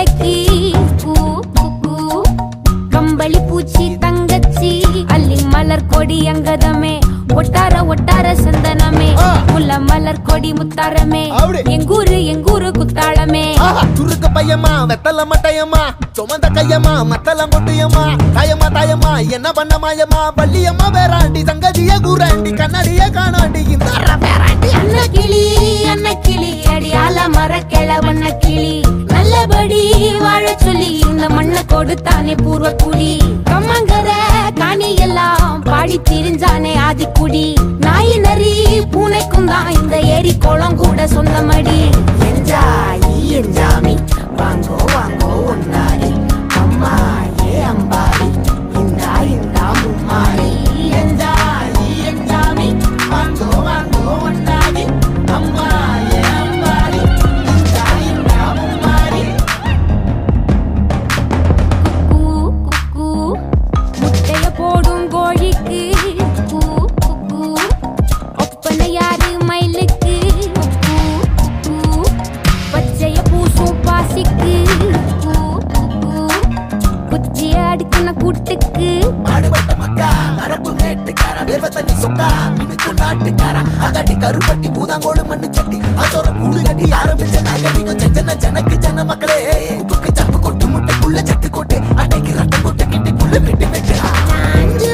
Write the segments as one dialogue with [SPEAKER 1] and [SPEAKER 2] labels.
[SPEAKER 1] போடும் தவளைக்கு பூ பூ. கம்பளி பூச்சி தங்கச்சி அள்ளி மலர் கொடி அங்கதமே ஒட்டார ஒட்டார சந்தனமே. முல்ல மலர் கொடி முத்தாரமே. எங்கூரு எங்கூரு குத்தாளமே
[SPEAKER 2] துருக்கு பையமா வெத்தல மட்டையம்மா சுமந்த கையம்மா மத்தல முட்டையம்மா தாயம்மா தாயம்மா என்ன பண்ண மாயம்மா பள்ளியம்மா வேறாண்டி சங்கதிய கூறாண்டி கண்ணாடிய காணாண்டி
[SPEAKER 1] கொடுத்தானே பூர்வ குடி கம்மங்கர காணி எல்லாம் பாடி திரிஞ்சானே ஆதிக்குடி. நாய் நரி பூனைக்கும் தான் இந்த ஏரி குளம் கூட சொந்தமடி.
[SPEAKER 2] மினுக்கு அகட்டி கருப்பட்டி பூதாங்கோடு மண்ணு சட்டி. அதோட கூடு கட்டி ஆரம்பிச்ச நாகரிகம் செஞ்சன ஜனக்கு ஜன மக்களே. உப்புக்கு சப்பு கொட்டு முட்டைக்குள்ள சட்டு கொட்டு. அடைக்கு ரத்தம் கொட்டு கிட்டி புள்ள வெட்டி வெட்டு.
[SPEAKER 3] அஞ்சு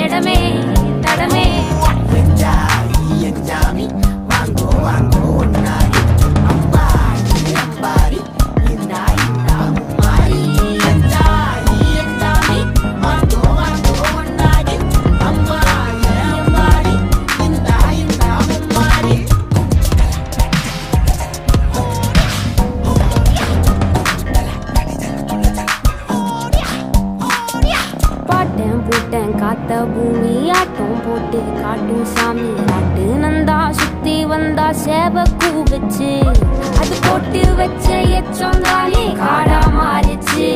[SPEAKER 1] இடமே தடமே.
[SPEAKER 2] Miami,
[SPEAKER 1] bango. அவன் காத்த பூமி ஆட்டம் போட்டு காட்டும் சாமி காட்டு நந்தா சுத்தி வந்தா சேவ கூவச்சு அது போட்டு வச்ச எச்சம் காடா மாறிச்சு.